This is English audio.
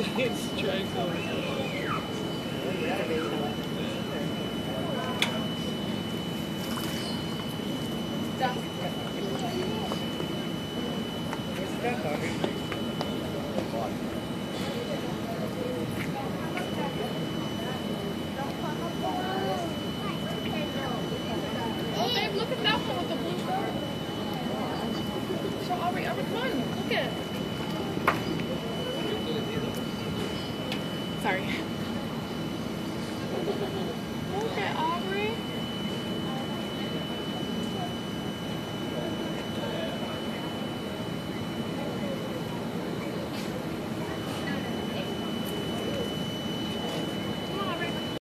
Oh, babe, look at that one with the Sorry.